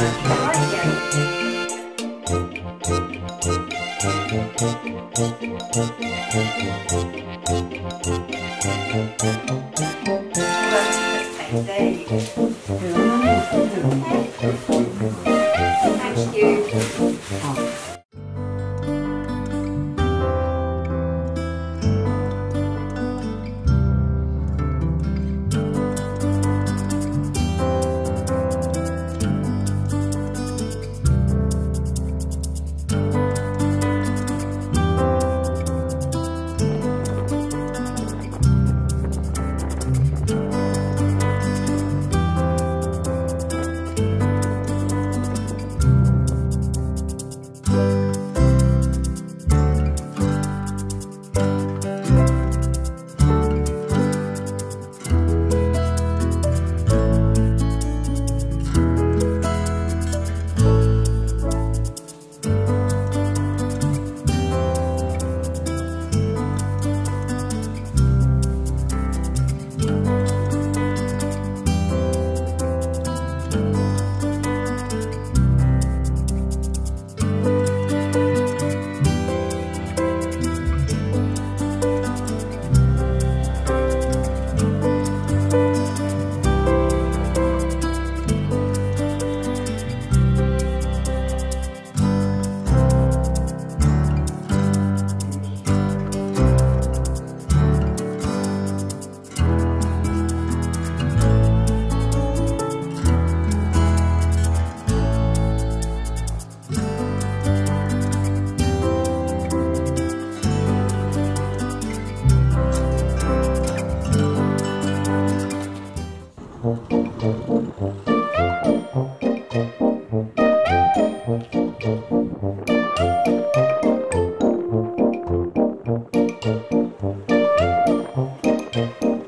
you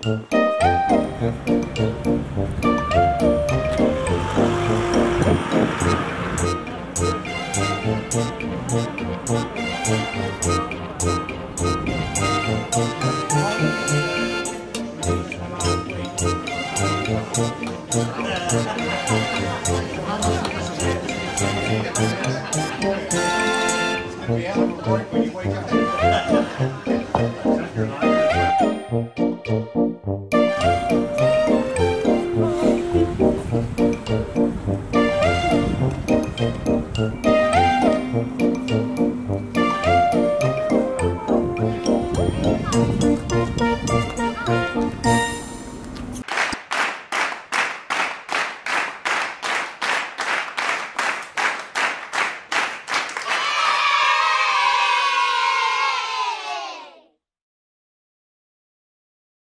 Yeah, when you wake up.